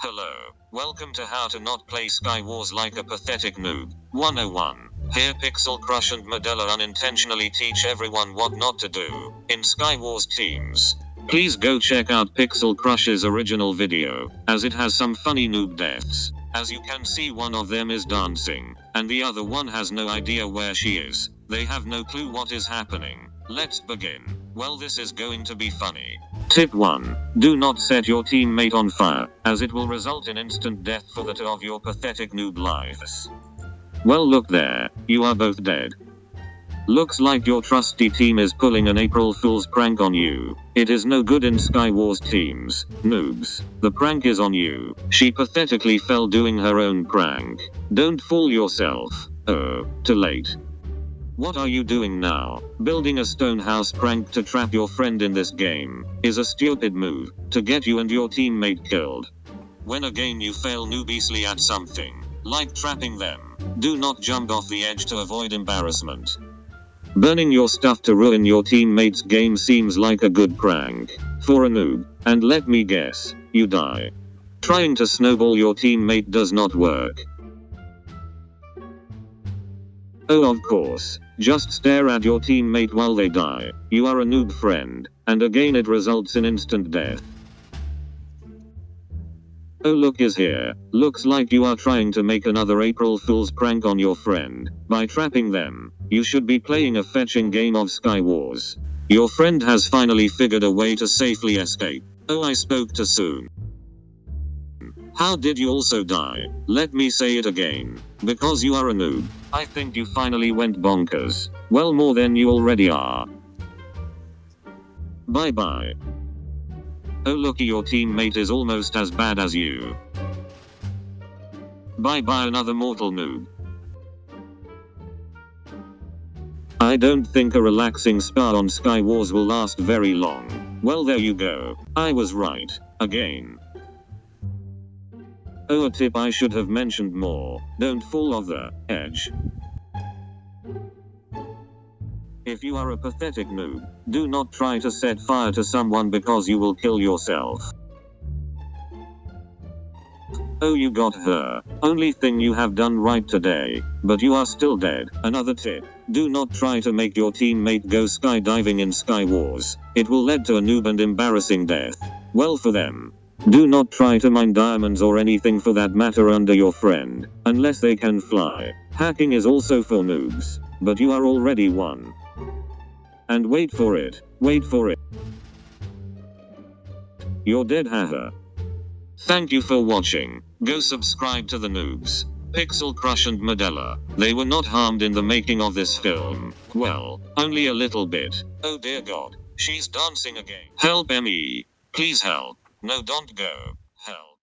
Hello. Welcome to How to Not Play Sky Wars Like a Pathetic Noob. 101. Here Pixel Crush and Madella unintentionally teach everyone what not to do in Sky Wars teams. Please go check out Pixel Crush's original video, as it has some funny noob deaths. As you can see one of them is dancing, and the other one has no idea where she is. They have no clue what is happening. Let's begin. Well this is going to be funny. Tip 1. Do not set your teammate on fire, as it will result in instant death for the two of your pathetic noob lives. Well look there, you are both dead. Looks like your trusty team is pulling an April Fool's prank on you. It is no good in Sky Wars teams, noobs. The prank is on you. She pathetically fell doing her own prank. Don't fool yourself. Oh, too late. What are you doing now? Building a stone house prank to trap your friend in this game is a stupid move to get you and your teammate killed. When again you fail noobishly at something, like trapping them, do not jump off the edge to avoid embarrassment. Burning your stuff to ruin your teammate's game seems like a good prank for a noob, and let me guess, you die. Trying to snowball your teammate does not work. Oh, of course. Just stare at your teammate while they die. You are a noob friend, and again it results in instant death. Oh look is here. Looks like you are trying to make another April Fool's prank on your friend. By trapping them, you should be playing a fetching game of Sky Wars. Your friend has finally figured a way to safely escape. Oh I spoke too soon. How did you also die? Let me say it again. Because you are a noob. I think you finally went bonkers. Well more than you already are. Bye bye. Oh looky your teammate is almost as bad as you. Bye bye another mortal noob. I don't think a relaxing spa on Sky Wars will last very long. Well there you go. I was right. Again. Oh a tip I should have mentioned more. Don't fall off the edge. If you are a pathetic noob, do not try to set fire to someone because you will kill yourself. Oh you got her. Only thing you have done right today, but you are still dead. Another tip. Do not try to make your teammate go skydiving in Sky Wars. It will lead to a noob and embarrassing death. Well for them. Do not try to mine diamonds or anything for that matter under your friend, unless they can fly. Hacking is also for noobs, but you are already one. And wait for it, wait for it. You're dead haha. Thank you for watching. Go subscribe to the noobs. Pixel Crush and Madella. They were not harmed in the making of this film. Well, only a little bit. Oh dear god. She's dancing again. Help me. Please help. No don't go. Help.